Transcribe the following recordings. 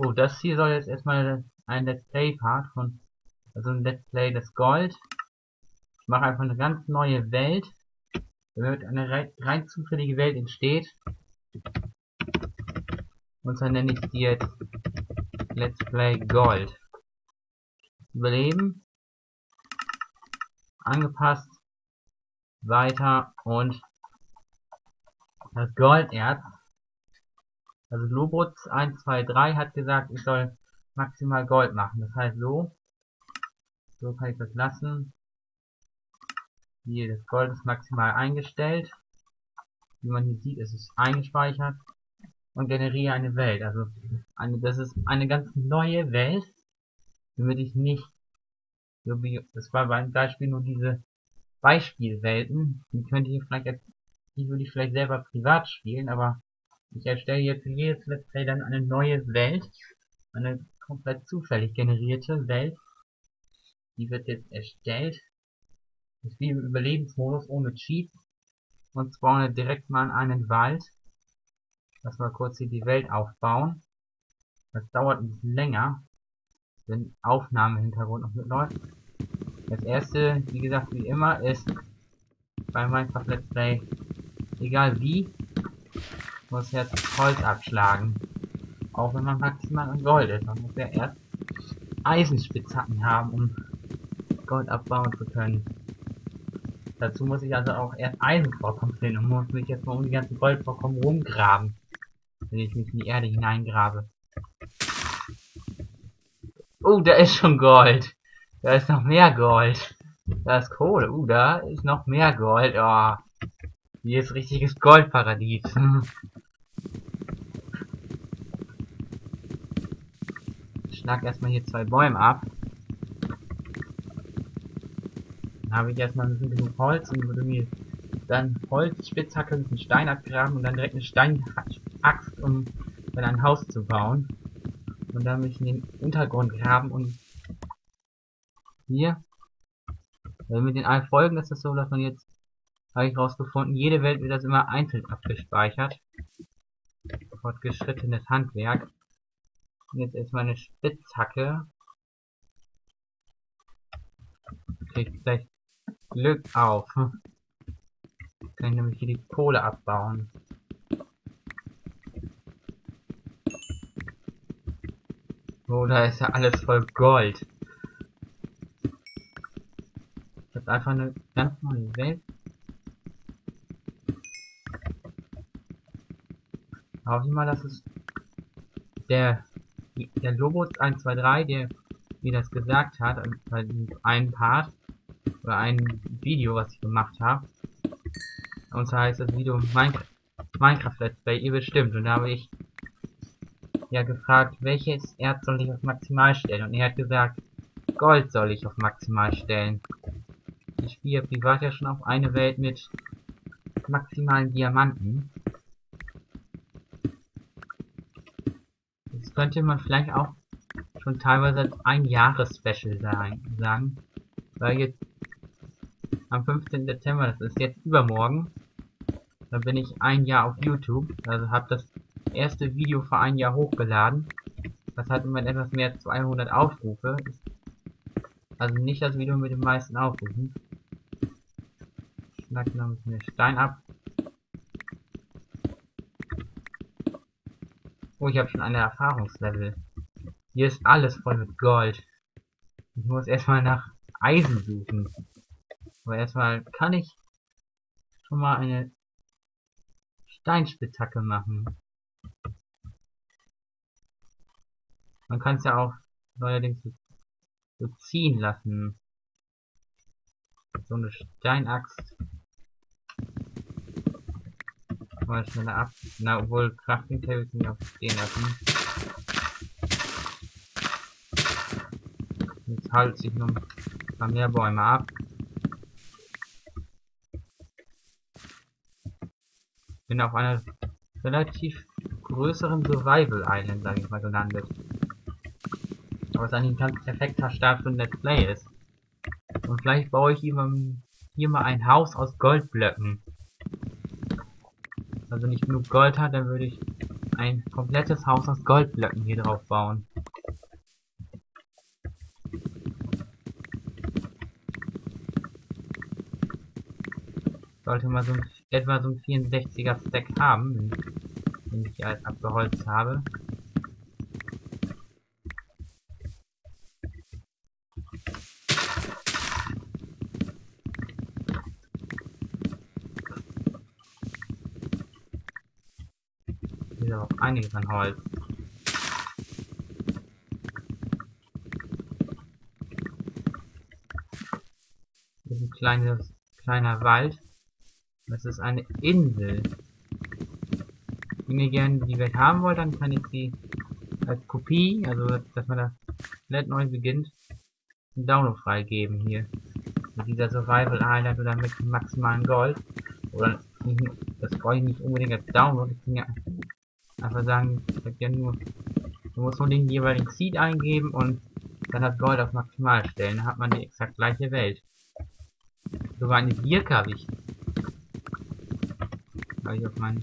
Oh, das hier soll jetzt erstmal ein Let's Play Part von, also ein Let's Play des Gold. Ich mache einfach eine ganz neue Welt, damit eine rein, zufällige Welt entsteht. Und dann nenne ich die jetzt Let's Play Gold. Überleben. Angepasst. Weiter und das Golderz. Also Lobutz 123 hat gesagt, ich soll maximal Gold machen. Das heißt so. So kann ich das lassen. Hier, das Gold ist maximal eingestellt. Wie man hier sieht, ist es eingespeichert. Und generiere eine Welt. Also, eine, das ist eine ganz neue Welt. Damit ich nicht, so wie, das war beim Beispiel nur diese Beispielwelten. Die könnte ich vielleicht jetzt, die würde ich vielleicht selber privat spielen, aber ich erstelle jetzt für jedes Let's Play dann eine neue Welt. Eine komplett zufällig generierte Welt. Die wird jetzt erstellt. Ist wie im Überlebensmodus ohne Cheats. Und spawne direkt mal in einen Wald. Lass mal kurz hier die Welt aufbauen. Das dauert ein bisschen länger. Wenn Aufnahme im Hintergrund noch mitläuft. Das erste, wie gesagt, wie immer, ist bei Minecraft Let's Play, egal wie, muss jetzt Holz abschlagen. Auch wenn man maximal an Gold ist. Man muss ja erst Eisenspitzhacken haben, um Gold abbauen zu können. Dazu muss ich also auch erst Eisenvorkommen finden und muss mich jetzt mal um die ganzen Goldvorkommen rumgraben. Wenn ich mich in die Erde hineingrabe. Oh, da ist schon Gold. Da ist noch mehr Gold. Da ist Kohle. Uh, da ist noch mehr Gold. Oh. Hier ist richtiges Goldparadies. schlag erstmal hier zwei Bäume ab. Dann habe ich erstmal ein bisschen genug Holz und würde mir dann Holz, Spitzhacke einem Stein abgraben und dann direkt eine Steinaxt, um dann ein Haus zu bauen. Und dann mich in den Untergrund graben und hier. Also mit den allen Folgen ist es so, dass man jetzt, habe ich rausgefunden, jede Welt wird das immer einzeln abgespeichert. Fortgeschrittenes Handwerk. Und jetzt ist meine Spitzhacke. Kriegt vielleicht Glück auf. Kann ich nämlich hier die Kohle abbauen. Oh, da ist ja alles voll Gold. Das ist einfach eine ganz neue Welt. Hoffe ich mal, dass es der, der Lobos 123, der mir das gesagt hat, bei einem Part oder ein Video, was ich gemacht habe. Und zwar heißt das Video Minecraft, Minecraft Let's Play, ihr bestimmt. Und da habe ich ja gefragt, welches Erz soll ich auf maximal stellen? Und er hat gesagt, Gold soll ich auf maximal stellen. Ich spiele privat ja schon auf eine Welt mit maximalen Diamanten. Könnte man vielleicht auch schon teilweise als ein Jahres-Special sagen. Weil jetzt am 15. Dezember, das ist jetzt übermorgen, da bin ich ein Jahr auf YouTube. Also habe das erste Video vor ein Jahr hochgeladen. Das hat immer etwas mehr als 200 Aufrufe. Also nicht das Video mit den meisten Aufrufen. Schnack noch ein bisschen Stein ab. Oh, ich habe schon eine Erfahrungslevel. Hier ist alles voll mit Gold. Ich muss erstmal nach Eisen suchen. Aber erstmal kann ich schon mal eine Steinspitzhacke machen. Man kann es ja auch neuerdings so, so ziehen lassen. So eine Steinaxt. Mal schneller ab. Na, obwohl Crafting Tables nicht auch stehen lassen. Jetzt halt sich noch ein paar mehr Bäume ab. Bin auf einer relativ größeren Survival Island, sage ich mal, gelandet. Es eigentlich ein ganz perfekter Start für ein Let's Play ist. Und vielleicht baue ich hier mal ein Haus aus Goldblöcken. Also nicht genug Gold hat, dann würde ich ein komplettes Haus aus Goldblöcken hier drauf bauen. Sollte mal so ein, etwa so ein 64er Stack haben, wenn, ich alles abgeholzt habe. Auch einiges an Holz. Hier ist ein kleines, kleiner Wald. Das ist eine Insel. Wenn ihr gerne die Welt haben wollt, dann kann ich sie als Kopie, also dass man das komplett neu beginnt, einen Download freigeben hier. Mit dieser Survival Island oder mit maximalen Gold. Oder das brauche ich nicht unbedingt als Download. Ich kann ja einfach sagen, hab ja nur, du musst nur den jeweiligen Seed eingeben und dann das Gold auf maximal stellen. Dann hat man die exakt gleiche Welt. Sogar eine Birke habe ich. Habe ich auf meinen.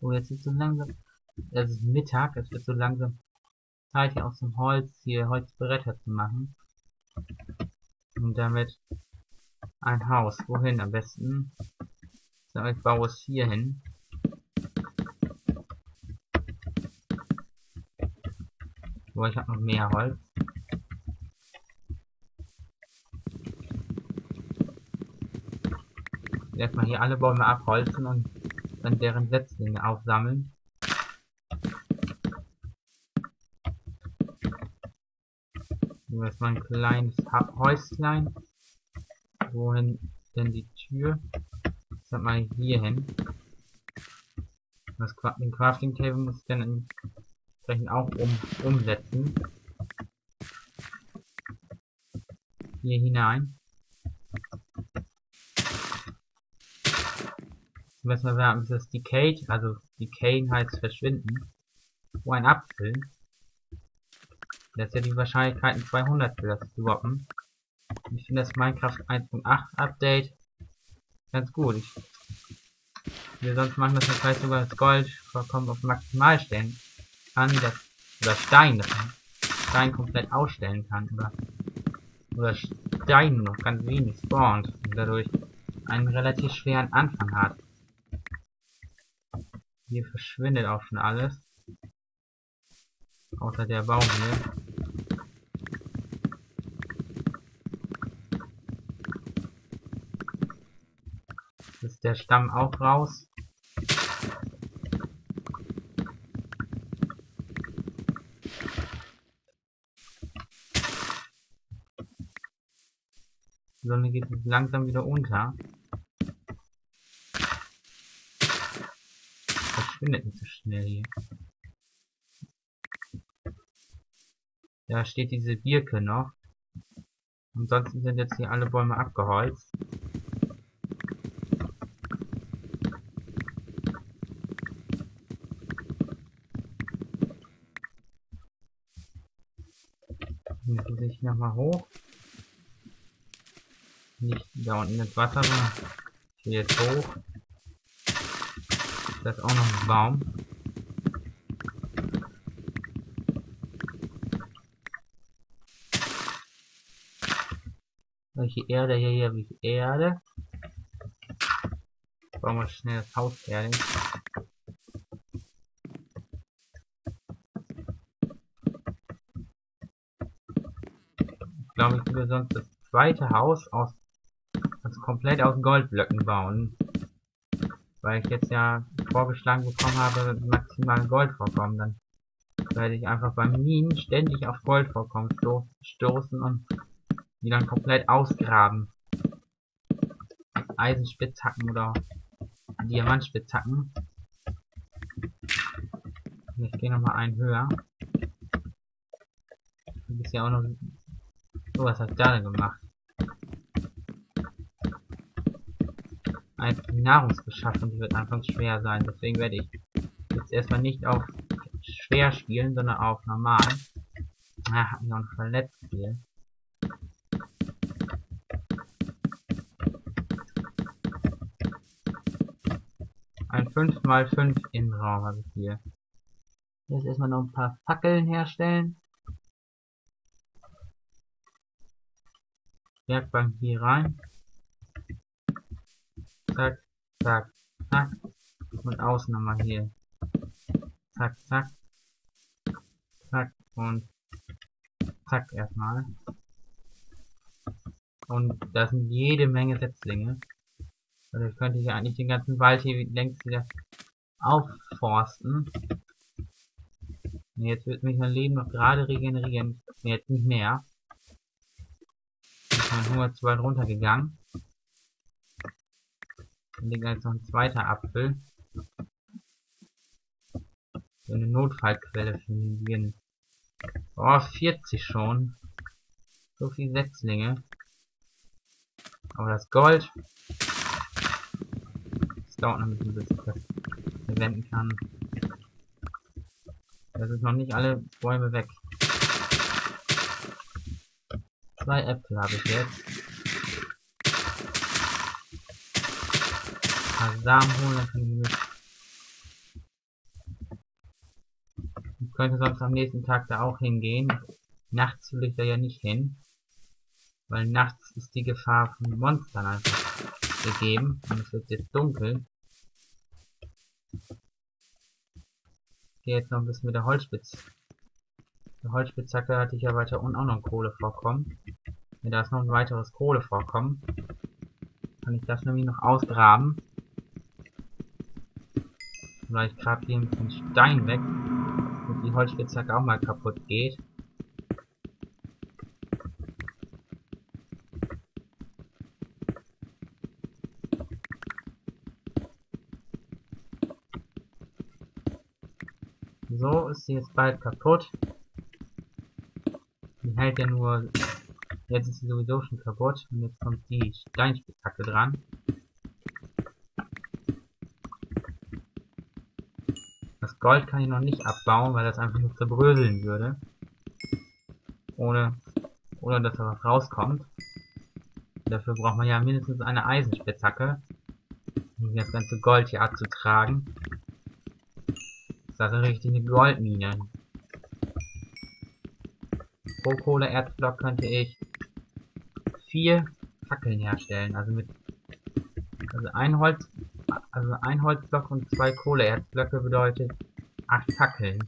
Oh, jetzt ist so langsam. Es ist Mittag, es wird so langsam Zeit hier aus dem Holz hier Holzbretter zu machen. Und damit ein Haus. Wohin am besten? So, ich baue es hier hin. So, ich habe noch mehr Holz. Erstmal hier alle Bäume abholzen und dann deren Setzlinge aufsammeln. Nur erstmal ein kleines Häuslein. Wohin denn die Tür? Das mal hier hin. Das den Crafting Table muss ich dann entsprechend auch um umsetzen. Hier hinein. Was wir sagen, ist das Decayed, also Decay heißt verschwinden. Wo ein Apfel. Das ist ja die Wahrscheinlichkeiten 200 für das droppen. Ich finde das Minecraft 1.8 Update ganz gut. Ich wir sonst machen das vielleicht sogar das Gold vollkommen auf maximal stellen kann, das, oder Stein, das Stein komplett ausstellen kann, oder, oder Stein noch ganz wenig spawnt und dadurch einen relativ schweren Anfang hat. Hier verschwindet auch schon alles. Außer der Baum hier. Ist der Stamm auch raus. Die Sonne geht langsam wieder unter. Verschwindet nicht so schnell hier. Da steht diese Birke noch. Ansonsten sind jetzt hier alle Bäume abgeholzt. Ich nochmal hoch. Nicht da unten ins Wasser, sondern hier jetzt hoch. Das ist auch noch ein Baum. Welche Erde? Hier, hier ich Erde. Bauen wir schnell das Haus fertig. Ich, würde sonst das zweite Haus aus also komplett aus Goldblöcken bauen. Weil ich jetzt ja vorgeschlagen bekommen habe, maximal Goldvorkommen. Dann werde ich einfach beim Minen ständig auf Goldvorkommen sto stoßen und die dann komplett ausgraben. Eisenspitzhacken oder Diamantspitzhacken. Ich gehe nochmal einen höher. Du ja auch noch Oh, was hat der denn gemacht? Einfach die Nahrungsbeschaffung, die wird anfangs schwer sein. Deswegen werde ich jetzt erstmal nicht auf schwer spielen, sondern auf normal. Ah, hat mich auch noch verletzt hier. Ein 5x5 Innenraum habe ich hier. Jetzt erstmal noch ein paar Fackeln herstellen. Werkbank hier rein. Zack, zack, zack. Und außen nochmal hier. Zack, zack. Zack und zack erstmal. Und da sind jede Menge Setzlinge. Also ich könnte hier eigentlich den ganzen Wald hier längst wieder aufforsten. Jetzt wird mich mein Leben noch gerade regenerieren. Jetzt nicht mehr. Ist mein Hunger zu weit runtergegangen. Dann liegt jetzt noch ein zweiter Apfel. So eine Notfallquelle für den Beginn. Oh, 40 schon. So viel Setzlinge. Aber das Gold. Das dauert noch ein bisschen, bis ich das verwenden kann. Das ist noch nicht alle Bäume weg. Zwei Äpfel habe ich jetzt. Ein paar Samen holen, dann kann ich mit. Ich könnte sonst am nächsten Tag da auch hingehen. Nachts will ich da ja nicht hin. Weil nachts ist die Gefahr von Monstern einfach gegeben. Und es wird jetzt dunkel. Ich gehe jetzt noch ein bisschen mit der Holzspitz. Der Holzspitzhacke hatte ich ja weiter unten auch noch ein Kohlevorkommen. Wenn da ist noch ein weiteres Kohlevorkommen, kann ich das nämlich noch ausgraben. Vielleicht grab hier ein bisschen Stein weg, damit die Holzspitzhacke auch mal kaputt geht. So ist sie jetzt bald kaputt. Hält ja nur... Jetzt ist sie sowieso schon kaputt. Und jetzt kommt die Steinspitzhacke dran. Das Gold kann ich noch nicht abbauen, weil das einfach nur zerbröseln würde. Ohne, ohne dass da was rauskommt. Dafür braucht man ja mindestens eine Eisenspitzhacke, um das ganze Gold hier abzutragen. Das ist richtig eine Goldmine. Pro Kohleerzblock könnte ich vier Fackeln herstellen. Also mit also ein Holz also ein Holzblock und zwei Kohleerzblöcke bedeutet acht Fackeln.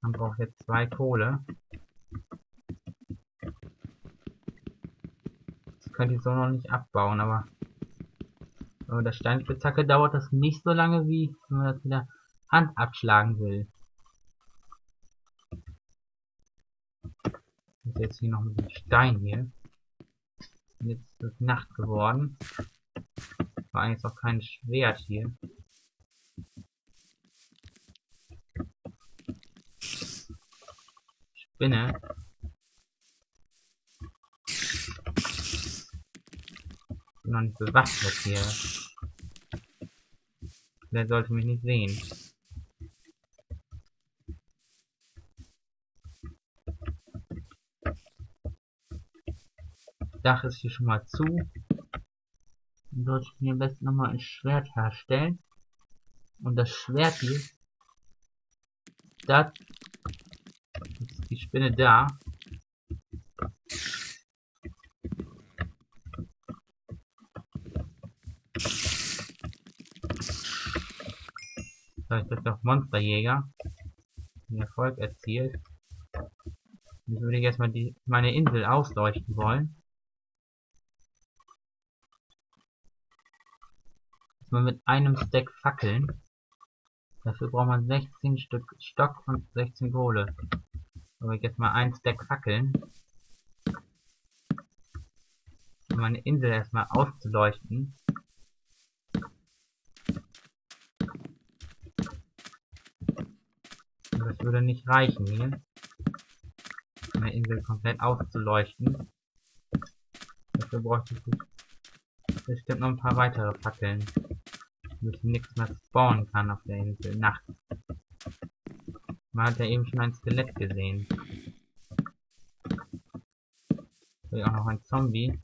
Man braucht jetzt zwei Kohle. Das könnte ich so noch nicht abbauen, aber aber der Steinspitzhacke dauert das nicht so lange wie wenn man das wieder Hand abschlagen will. Jetzt hier noch mit dem Stein hier. Jetzt ist Nacht geworden. War eigentlich auch kein Schwert hier. Spinne. Bin noch nicht bewaffnet hier. Der sollte mich nicht sehen. Dach ist hier schon mal zu. Dann sollte ich mir am besten nochmal ein Schwert herstellen. Und das Schwert hier, da ist die Spinne da. So, ich bin doch Monsterjäger. Den Erfolg erzielt. Jetzt würde ich erstmal die, meine Insel ausleuchten wollen. Nur mit einem Stack Fackeln. Dafür braucht man 16 Stück Stock und 16 Kohle. Aber jetzt mal ein Stack Fackeln. Um meine Insel erstmal auszuleuchten. Und das würde nicht reichen hier. Meine Insel komplett auszuleuchten. Dafür bräuchte ich bestimmt noch ein paar weitere Fackeln mich nichts mehr spawnen kann auf der Insel nachts. Man hat ja eben schon ein Skelett gesehen. Hier auch noch ein Zombie.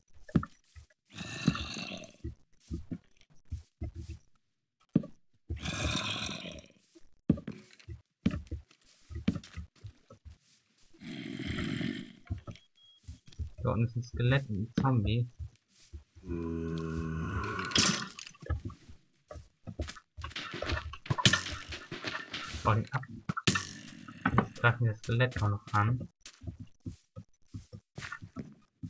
Dort ist ein Skelett und ein Zombie. Hm. Voll ab. Greifen wir das Skelett auch noch an.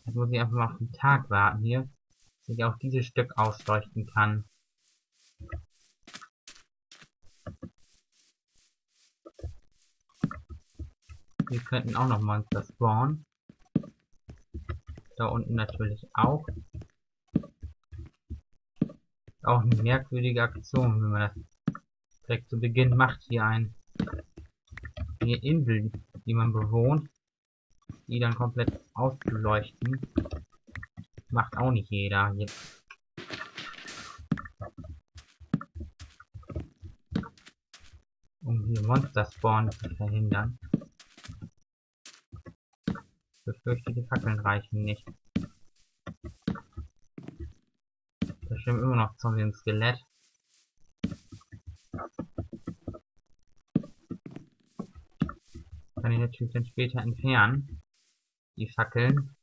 Jetzt muss ich einfach mal auf den Tag warten hier, dass ich auch dieses Stück ausleuchten kann. Wir könnten auch noch Monster spawnen. Da unten natürlich auch. Auch eine merkwürdige Aktion, wenn man das direkt zu Beginn macht. Hier ein eine Insel, die man bewohnt, die dann komplett auszuleuchten. Macht auch nicht jeder. Jetzt. Um hier Monster spawn zu verhindern. Ich befürchte, die Fackeln reichen nicht. Da stimmt immer noch Zombie und Skelett. Kann ich natürlich dann später entfernen. Die Fackeln.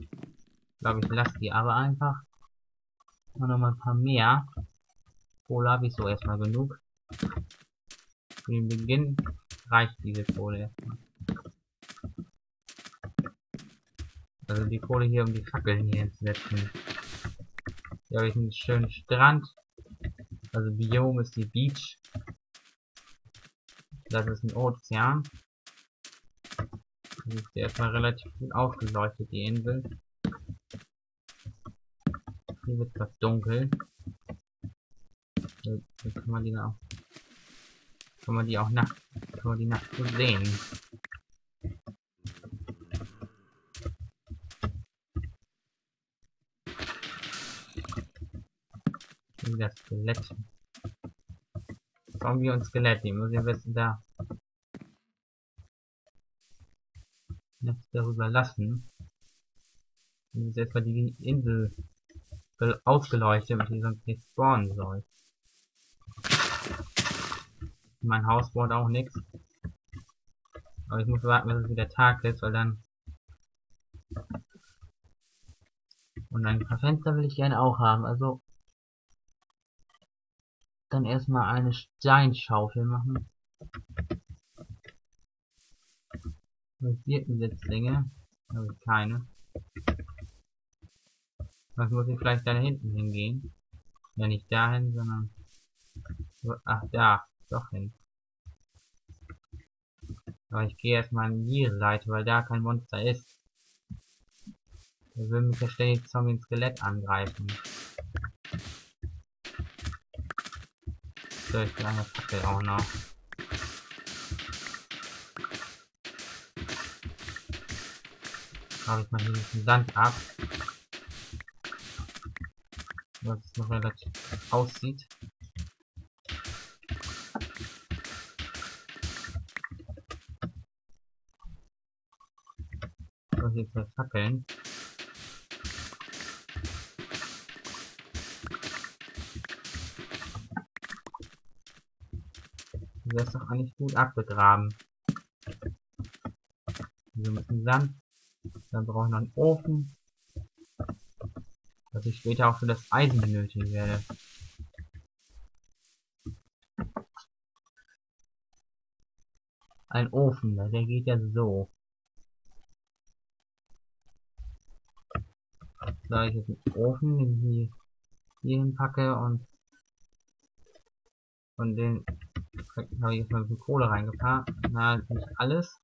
Ich glaube, ich lasse die aber einfach. Und noch mal ein paar mehr. Kohle habe ich so erstmal genug. Für den Beginn reicht diese Kohle erstmal. Also die Kohle hier, um die Fackeln hier hinzusetzen. Hier habe ich einen schönen Strand. Also Biom ist die Beach. Das ist ein Ozean. Das ist erstmal relativ gut ausgeleuchtet, die Insel. Hier wird etwas dunkel. Hier kann man die auch kann man die auch nachts kann man die nachts so sehen. Das Skelett. Zombie und Skelett, die muss ich am besten da nichts darüber lassen. Und jetzt erstmal die Insel ausgeleuchtet, damit die sonst nicht spawnen soll. Mein Haus baut auch nichts. Aber ich muss warten, bis es wieder Tag ist, weil dann... Und ein paar Fenster will ich gerne auch haben, also... Dann erstmal eine Steinschaufel machen. Birkensitzlinge. Habe ich keine. Was muss ich vielleicht da hinten hingehen? Ja, nicht dahin, sondern... Ach, da. Doch hin. Aber ich gehe erstmal an die Seite, weil da kein Monster ist. Der will mich ja ständig Zombie ins Skelett angreifen. So, ich eine Fackel auch noch. Habe ich mal hier den Sand ab. Was es noch relativ aussieht. So, hier zwei Fackeln. Der ist doch eigentlich gut abgegraben. Ein bisschen Sand. Dann brauche ich noch einen Ofen. Dass ich später auch für das Eisen benötigen werde. Ein Ofen, der geht ja so. Da ich jetzt einen Ofen, den ich hier, hinpacke und und den habe ich jetzt mal ein bisschen Kohle reingepackt. Na, nicht alles.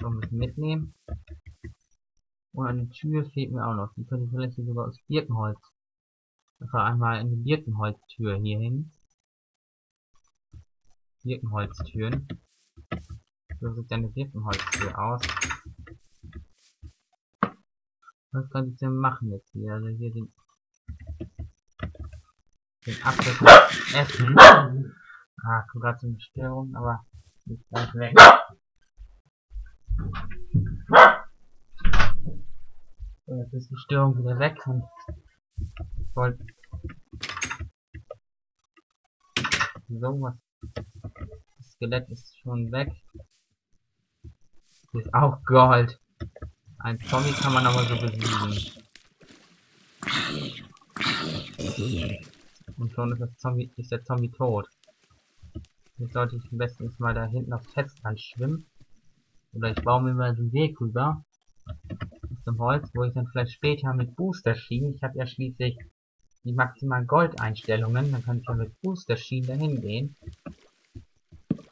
So ein bisschen mitnehmen. Und eine Tür fehlt mir auch noch. Die könnte ich vielleicht sogar aus Birkenholz. Einfach einmal eine Birkenholztür hier hin. Birkenholztüren. So sieht eine Birkenholztür aus. Was kann ich denn machen jetzt hier? Also hier den, den Apfel essen. Ah, kommt gerade so eine Störung, aber nicht ganz weg. Jetzt ist die Störung wieder weg und ich wollte so was. Das Skelett ist schon weg. Ist auch Gold. Ein Zombie kann man aber so besiegen. Und schon ist, das Zombie, ist der Zombie tot. Jetzt sollte ich am besten mal da hinten aufs Festland schwimmen. Oder ich baue mir mal einen Weg rüber. Dem Holz, wo ich dann vielleicht später mit Booster-Schienen, ich habe ja schließlich die maximalen Gold-Einstellungen, dann kann ich ja mit Booster-Schienen dahin gehen. Dass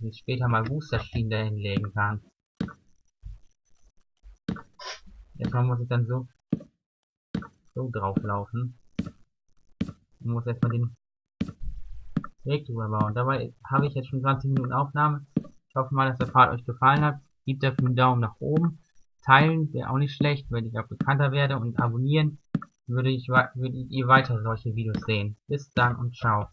ich später mal Booster-Schienen dahin legen kann. Erstmal muss ich dann so so drauflaufen. Ich muss erstmal den Weg drüber bauen. Dabei habe ich jetzt schon 20 Minuten Aufnahme. Ich hoffe mal, dass der Part euch gefallen hat. Gebt dafür einen Daumen nach oben. Teilen wäre auch nicht schlecht, wenn ich auch bekannter werde. Und abonnieren würde ich würdet ihr weiter solche Videos sehen. Bis dann und ciao.